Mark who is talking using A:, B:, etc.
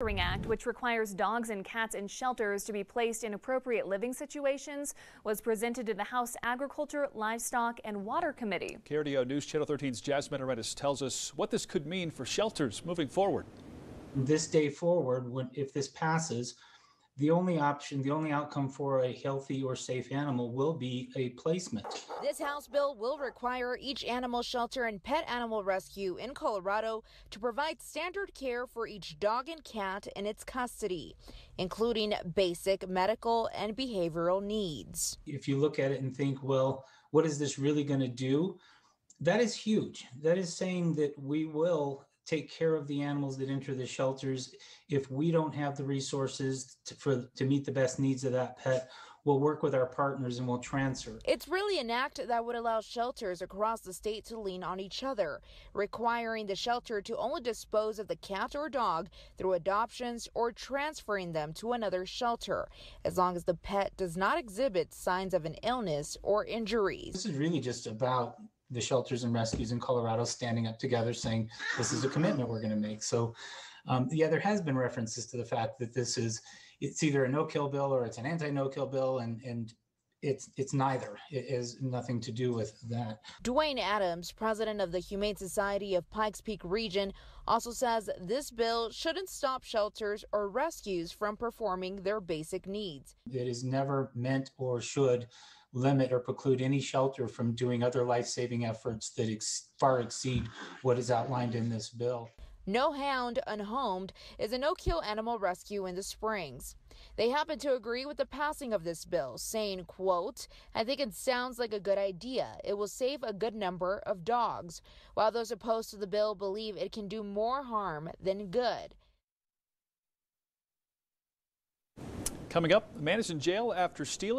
A: Sheltering Act, which requires dogs and cats in shelters to be placed in appropriate living situations, was presented to the House Agriculture, Livestock, and Water Committee.
B: KRDO News Channel 13's Jasmine Arenas tells us what this could mean for shelters moving forward.
C: This day forward, when if this passes, the only option, the only outcome for a healthy or safe animal will be a placement.
D: This House bill will require each animal shelter and pet animal rescue in Colorado to provide standard care for each dog and cat in its custody, including basic medical and behavioral needs.
C: If you look at it and think, well, what is this really going to do? That is huge. That is saying that we will take care of the animals that enter the shelters. If we don't have the resources to, for to meet the best needs of that pet, we'll work with our partners and we'll transfer.
D: It's really an act that would allow shelters across the state to lean on each other, requiring the shelter to only dispose of the cat or dog through adoptions or transferring them to another shelter, as long as the pet does not exhibit signs of an illness or injuries.
C: This is really just about the shelters and rescues in Colorado standing up together saying this is a commitment we're going to make. So, um, yeah, there has been references to the fact that this is it's either a no-kill bill or it's an anti-no-kill bill, and and it's it's neither. It has nothing to do with that.
D: Dwayne Adams, president of the Humane Society of Pikes Peak Region, also says this bill shouldn't stop shelters or rescues from performing their basic needs.
C: It is never meant or should limit or preclude any shelter from doing other life-saving efforts that ex- far exceed what is outlined in this bill.
D: No Hound Unhomed is a no-kill animal rescue in the Springs. They happen to agree with the passing of this bill, saying, quote, I think it sounds like a good idea. It will save a good number of dogs, while those opposed to the bill believe it can do more harm than good.
B: Coming up, a man is in jail after stealing